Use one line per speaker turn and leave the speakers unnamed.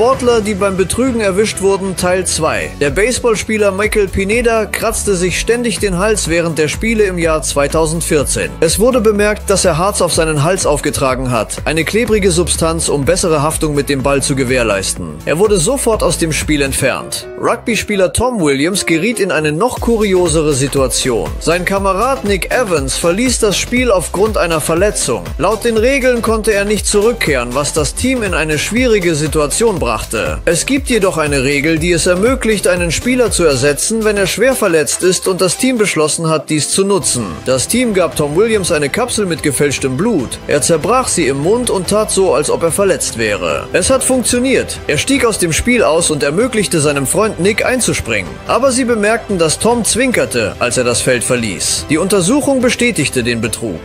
Sportler, die beim Betrügen erwischt wurden, Teil 2. Der Baseballspieler Michael Pineda kratzte sich ständig den Hals während der Spiele im Jahr 2014. Es wurde bemerkt, dass er Harz auf seinen Hals aufgetragen hat, eine klebrige Substanz, um bessere Haftung mit dem Ball zu gewährleisten. Er wurde sofort aus dem Spiel entfernt. Rugby-Spieler Tom Williams geriet in eine noch kuriosere Situation. Sein Kamerad Nick Evans verließ das Spiel aufgrund einer Verletzung. Laut den Regeln konnte er nicht zurückkehren, was das Team in eine schwierige Situation brachte. Es gibt jedoch eine Regel, die es ermöglicht, einen Spieler zu ersetzen, wenn er schwer verletzt ist und das Team beschlossen hat, dies zu nutzen. Das Team gab Tom Williams eine Kapsel mit gefälschtem Blut. Er zerbrach sie im Mund und tat so, als ob er verletzt wäre. Es hat funktioniert. Er stieg aus dem Spiel aus und ermöglichte seinem Freund Nick einzuspringen. Aber sie bemerkten, dass Tom zwinkerte, als er das Feld verließ. Die Untersuchung bestätigte den Betrug.